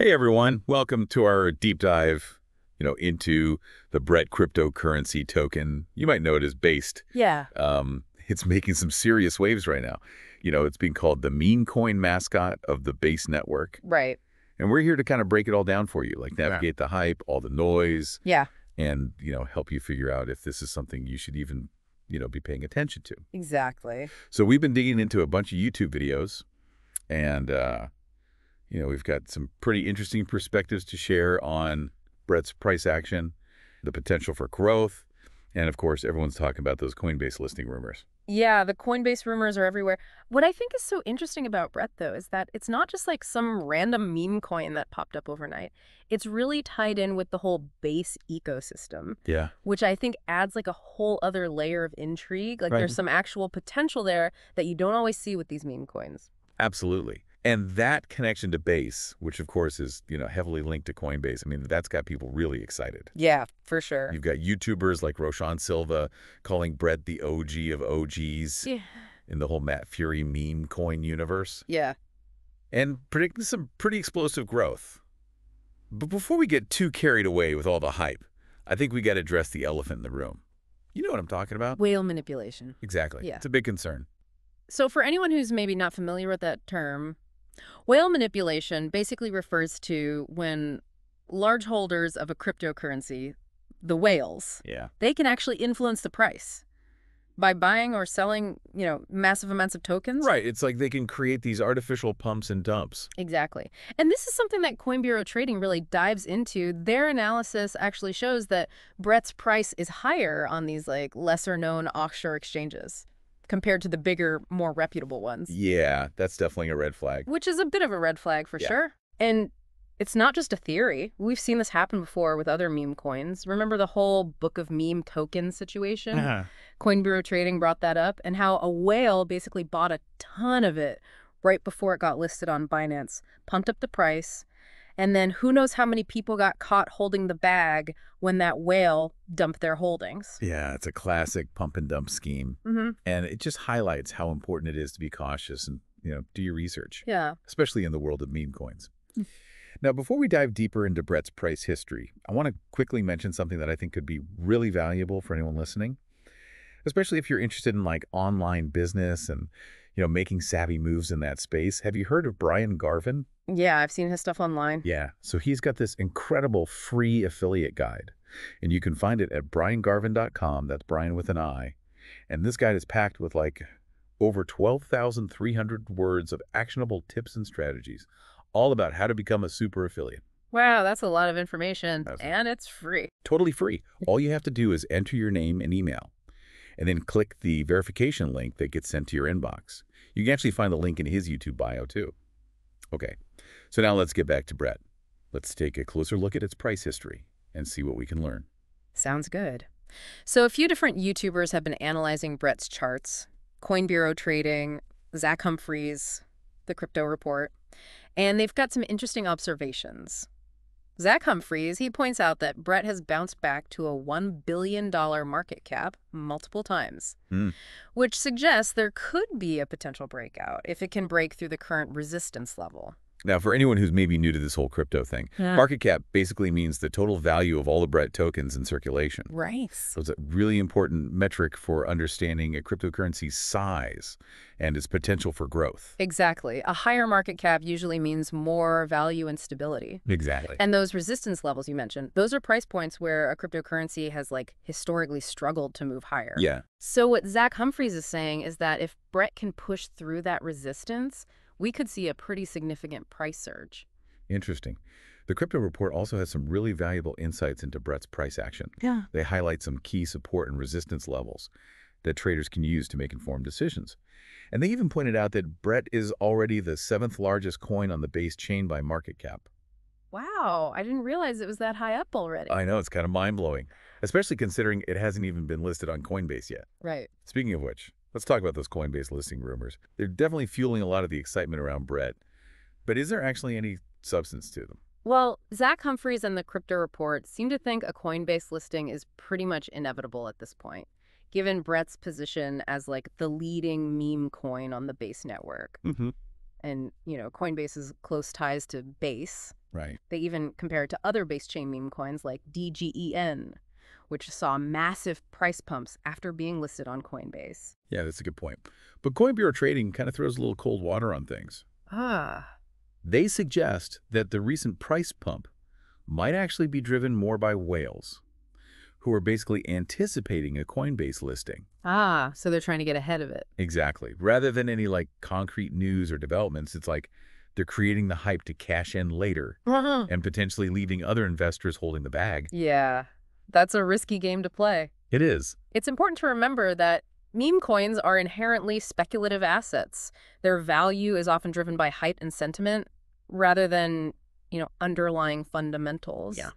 Hey everyone, welcome to our deep dive, you know, into the Brett cryptocurrency token. You might know it as Based. Yeah. Um, it's making some serious waves right now. You know, it's being called the meme coin mascot of the Base network. Right. And we're here to kind of break it all down for you, like navigate the hype, all the noise, Yeah. and, you know, help you figure out if this is something you should even, you know, be paying attention to. Exactly. So we've been digging into a bunch of YouTube videos and, uh, you know, we've got some pretty interesting perspectives to share on Brett's price action, the potential for growth, and of course, everyone's talking about those Coinbase listing rumors. Yeah, the Coinbase rumors are everywhere. What I think is so interesting about Brett, though, is that it's not just like some random meme coin that popped up overnight. It's really tied in with the whole base ecosystem, Yeah. which I think adds like a whole other layer of intrigue. Like Right. there's some actual potential there that you don't always see with these meme coins. Absolutely. And that connection to Base, which of course is, you know, heavily linked to Coinbase, I mean, that's got people really excited. Yeah, for sure. You've got YouTubers like Roshan Silva calling Brett the OG of OGs Yeah. in the whole Matt Furie meme coin universe. Yeah. and predicting some pretty explosive growth. But before we get too carried away with all the hype, I think we got to address the elephant in the room. You know what I'm talking about? Whale manipulation. Exactly. Yeah. It's a big concern. So for anyone who's maybe not familiar with that term, whale manipulation basically refers to when large holders of a cryptocurrency, the whales, Yeah. they can actually influence the price by buying or selling, you know, massive amounts of tokens. Right. It's like they can create these artificial pumps and dumps. Exactly. And this is something that Coin Bureau Trading really dives into. Their analysis actually shows that Brett's price is higher on these like lesser known offshore exchanges compared to the bigger, more reputable ones. Yeah, that's definitely a red flag. Which is a bit of a red flag for Yeah. sure. And it's not just a theory. We've seen this happen before with other meme coins. Remember the whole Book of Meme tokens situation? Uh-huh. Coin Bureau Trading brought that up, and how a whale basically bought a ton of it right before it got listed on Binance, pumped up the price, and then who knows how many people got caught holding the bag when that whale dumped their holdings. Yeah, it's a classic pump and dump scheme. Mm-hmm. And it just highlights how important it is to be cautious and, you know, do your research. Yeah. especially in the world of meme coins. Mm. Now, before we dive deeper into Brett's price history, I want to quickly mention something that I think could be really valuable for anyone listening, especially if you're interested in like online business and, you know, making savvy moves in that space. Have you heard of Brian Garvin? Yeah, I've seen his stuff online. Yeah. So he's got this incredible free affiliate guide, and you can find it at briangarvin.com. That's Brian with an I. And this guide is packed with like over 12,300 words of actionable tips and strategies, all about how to become a super affiliate. Wow, that's a lot of information, That's- and it's free. Totally free. All you have to do is enter your name and email, and then click the verification link that gets sent to your inbox. You can actually find the link in his YouTube bio too. Okay, so now let's get back to Brett. Let's take a closer look at its price history and see what we can learn. Sounds good. So a few different YouTubers have been analyzing Brett's charts. Coin Bureau Trading, Zach Humphreys, The Crypto Report, and they've got some interesting observations. Zach Humphreys, he points out that Brett has bounced back to a $1 billion market cap multiple times, Hmm. which suggests there could be a potential breakout if it can break through the current resistance level. Now, for anyone who's maybe new to this whole crypto thing, market cap basically means the total value of all the Brett tokens in circulation. Right. So it's a really important metric for understanding a cryptocurrency's size and its potential for growth. Exactly. A higher market cap usually means more value and stability. Exactly. And those resistance levels you mentioned, those are price points where a cryptocurrency has like historically struggled to move higher. Yeah. So what Zach Humphreys is saying is that if Brett can push through that resistance, we could see a pretty significant price surge. Interesting. The crypto report also has some really valuable insights into Brett's price action. Yeah. They highlight some key support and resistance levels that traders can use to make informed decisions. And they even pointed out that Brett is already the seventh largest coin on the base chain by market cap. Wow, I didn't realize it was that high up already. I know, it's kind of mind-blowing, especially considering it hasn't even been listed on Coinbase yet. right. Speaking of which, let's talk about those Coinbase listing rumors. They're definitely fueling a lot of the excitement around Brett, but is there actually any substance to them? Well, Zach Humphreys and the Crypto Report seem to think a Coinbase listing is pretty much inevitable at this point, given Brett's position as like the leading meme coin on the Base network. Mm-hmm. And, you know, Coinbase's close ties to Base Right. They even compare it to other base chain meme coins like DEGEN, which saw massive price pumps after being listed on Coinbase. Yeah, that's a good point. But Coin Bureau Trading kind of throws a little cold water on things. Ah. They suggest that the recent price pump might actually be driven more by whales, who are basically anticipating a Coinbase listing. Ah, so they're trying to get ahead of it. Exactly. Rather than any like concrete news or developments, it's like they're creating the hype to cash in later and potentially leaving other investors holding the bag. Yeah, that's a risky game to play. It is. It's important to remember that meme coins are inherently speculative assets. Their value is often driven by hype and sentiment rather than, you know, underlying fundamentals. Yeah.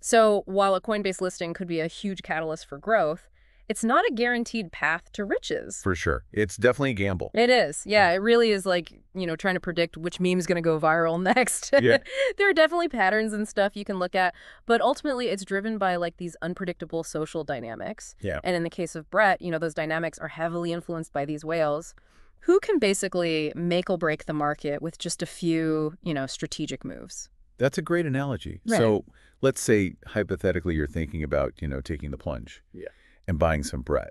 So while a Coinbase listing could be a huge catalyst for growth, it's not a guaranteed path to riches. For sure. It's definitely a gamble. It is. Yeah, it really is like, you know, trying to predict which meme's going to go viral next. Yeah. there are definitely patterns and stuff you can look at, but ultimately it's driven by like these unpredictable social dynamics. Yeah. And in the case of Brett, you know, those dynamics are heavily influenced by these whales who can basically make or break the market with just a few, you know, strategic moves. That's a great analogy. Right. So let's say hypothetically you're thinking about, you know, taking the plunge Yeah. And buying some Brett.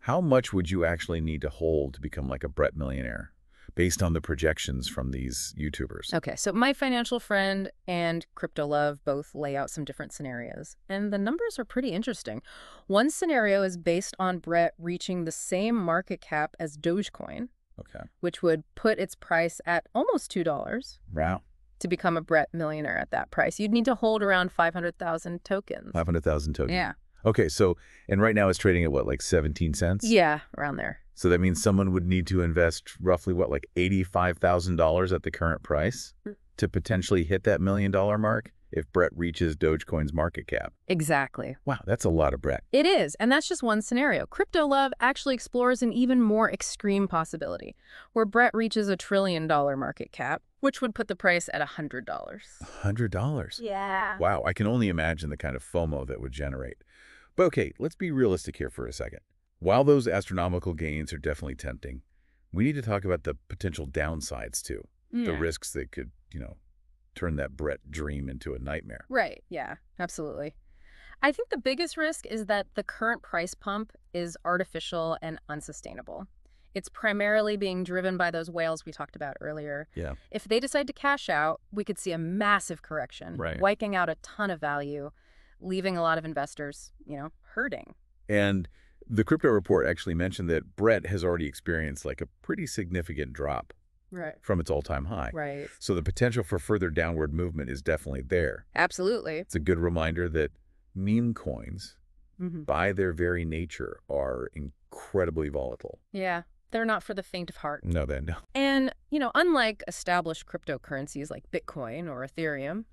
How much would you actually need to hold to become like a Brett millionaire based on the projections from these YouTubers? Okay, so my financial friend and Crypto Love both lay out some different scenarios, and the numbers are pretty interesting. One scenario is based on Brett reaching the same market cap as Dogecoin, Okay. which would put its price at almost $2 Wow. to become a Brett millionaire at that price. You'd need to hold around 500,000 tokens. 500,000 tokens. Yeah. Okay, so, and right now it's trading at what, like 17 cents? Yeah, around there. So that means someone would need to invest roughly what, like $85,000 at the current price Hmm. to potentially hit that million dollar mark if Brett reaches Dogecoin's market cap. Exactly. Wow, that's a lot of Brett. It is, and that's just one scenario. Crypto Love actually explores an even more extreme possibility, where Brett reaches a trillion dollar market cap, which would put the price at $100. $100. Yeah. Wow, I can only imagine the kind of FOMO that would generate. But okay, let's be realistic here for a second. While those astronomical gains are definitely tempting, we need to talk about the potential downsides too. The risks that could, you know, turn that Brett dream into a nightmare. Right, yeah, absolutely. I think the biggest risk is that the current price pump is artificial and unsustainable. It's primarily being driven by those whales we talked about earlier. Yeah. If they decide to cash out, we could see a massive correction, Right. wiping out a ton of value, leaving a lot of investors, you know, hurting. And the crypto report actually mentioned that Brett has already experienced like a pretty significant drop Right. from its all-time high. Right. So the potential for further downward movement is definitely there. Absolutely. It's a good reminder that meme coins, hmm by their very nature, are incredibly volatile. Yeah. They're not for the faint of heart. No, they're no. And, you know, unlike established cryptocurrencies like Bitcoin or Ethereum,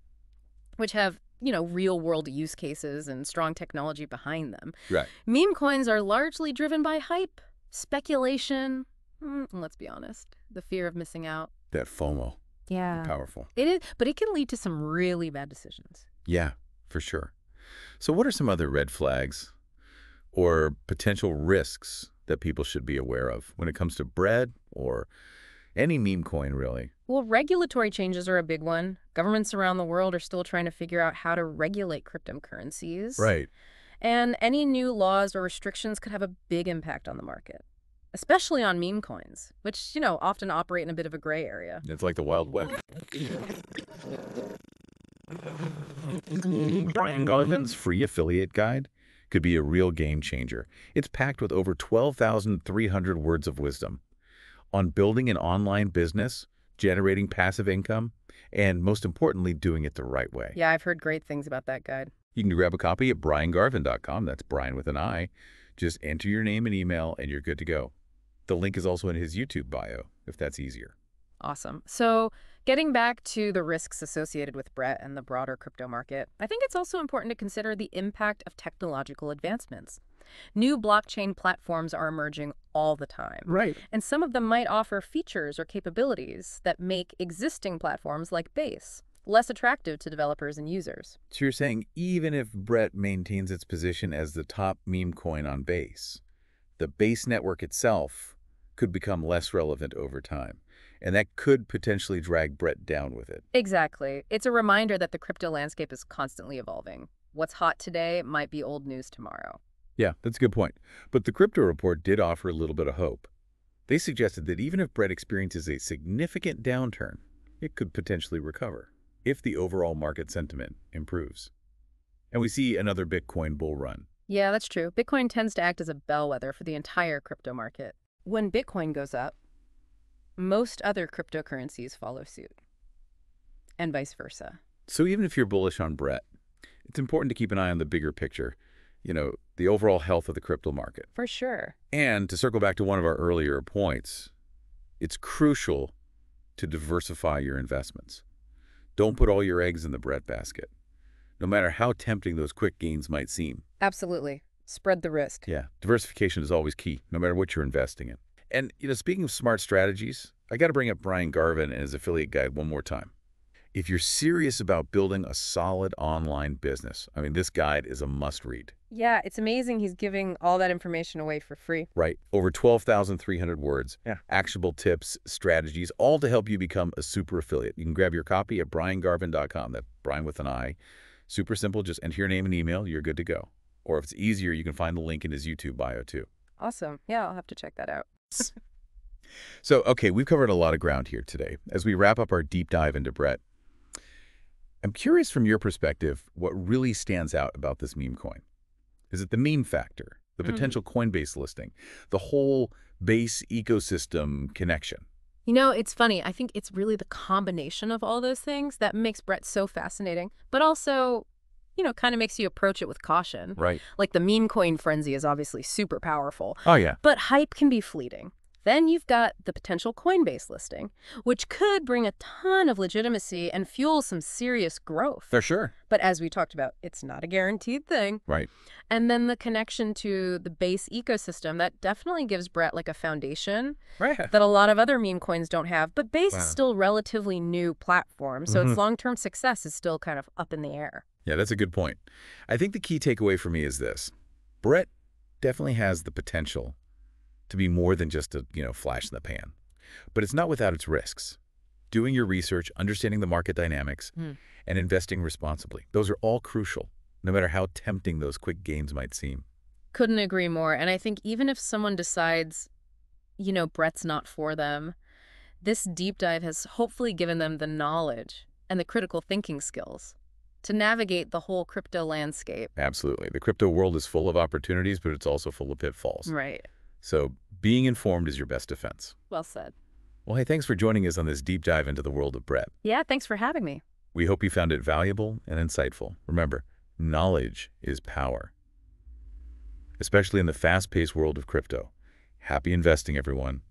which have, you know, real world use cases and strong technology behind them, Right. meme coins are largely driven by hype, speculation, mm, and let's be honest, the fear of missing out. That FOMO, Yeah. powerful. It is, but it can lead to some really bad decisions. Yeah, for sure. So what are some other red flags or potential risks that people should be aware of when it comes to Brett or any meme coin, really? Well, regulatory changes are a big one. Governments around the world are still trying to figure out how to regulate cryptocurrencies. Right. And any new laws or restrictions could have a big impact on the market, especially on meme coins, which, you know, often operate in a bit of a gray area. It's like the Wild West. Brian Garvin's free affiliate guide could be a real game changer. It's packed with over 12,300 words of wisdom on building an online business, generating passive income, and most importantly, doing it the right way. Yeah, I've heard great things about that guide. You can grab a copy at briangarvin.com. That's Brian with an I. Just enter your name and email, and you're good to go. The link is also in his YouTube bio, if that's easier. Awesome. So, getting back to the risks associated with Brett and the broader crypto market, I think it's also important to consider the impact of technological advancements. New blockchain platforms are emerging all the time. Right. And some of them might offer features or capabilities that make existing platforms like Base less attractive to developers and users. So you're saying even if Brett maintains its position as the top meme coin on Base, the Base network itself could become less relevant over time. And that could potentially drag Brett down with it. Exactly. It's a reminder that the crypto landscape is constantly evolving. What's hot today might be old news tomorrow. Yeah, that's a good point. But the crypto report did offer a little bit of hope. They suggested that even if Brett experiences a significant downturn, it could potentially recover if the overall market sentiment improves. And we see another Bitcoin bull run. Yeah, that's true. Bitcoin tends to act as a bellwether for the entire crypto market. When Bitcoin goes up, most other cryptocurrencies follow suit, and vice versa. So even if you're bullish on Brett, it's important to keep an eye on the bigger picture, you know, the overall health of the crypto market. For sure. And to circle back to one of our earlier points, it's crucial to diversify your investments. Don't put all your eggs in the Brett basket, no matter how tempting those quick gains might seem. Absolutely. Spread the risk. Yeah, diversification is always key, no matter what you're investing in. And, you know, speaking of smart strategies, I got to bring up Brian Garvin and his affiliate guide one more time. If you're serious about building a solid online business, I mean, this guide is a must-read. Yeah, it's amazing he's giving all that information away for free. Right. Over 12,300 words, yeah. actionable tips, strategies, all to help you become a super affiliate. You can grab your copy at briangarvin.com. That's Brian with an I. Super simple. Just enter your name and email. You're good to go. Or if it's easier, you can find the link in his YouTube bio, too. Awesome. Yeah, I'll have to check that out. so, okay, we've covered a lot of ground here today. As we wrap up our deep dive into Brett, I'm curious from your perspective what really stands out about this meme coin. Is it the meme factor, the mm-hmm. potential mm. Coinbase listing, the whole base ecosystem connection? You know, it's funny. I think it's really the combination of all those things that makes Brett so fascinating, but also, you know, kind of makes you approach it with caution. Right. Like the meme coin frenzy is obviously super powerful. Oh, yeah. But hype can be fleeting. Then you've got the potential Coinbase listing, which could bring a ton of legitimacy and fuel some serious growth. For sure. But as we talked about, it's not a guaranteed thing. Right. And then the connection to the base ecosystem, that definitely gives Brett like a foundation right. that a lot of other meme coins don't have. But Base wow. is still relatively new platform, so mm -hmm. its mm-hmm. long-term success is still kind of up in the air. Yeah, that's a good point. I think the key takeaway for me is this. Brett definitely has the potential to be more than just a you know flash in the pan. But it's not without its risks. Doing your research, understanding the market dynamics, mm. and investing responsibly. Those are all crucial, no matter how tempting those quick gains might seem. Couldn't agree more. And I think even if someone decides, you know, Brett's not for them, this deep dive has hopefully given them the knowledge and the critical thinking skills to navigate the whole crypto landscape. Absolutely. The crypto world is full of opportunities, but it's also full of pitfalls. Right. So being informed is your best defense. Well said. Well, hey, thanks for joining us on this deep dive into the world of Brett. Yeah, thanks for having me. We hope you found it valuable and insightful. Remember, knowledge is power, especially in the fast-paced world of crypto. Happy investing, everyone.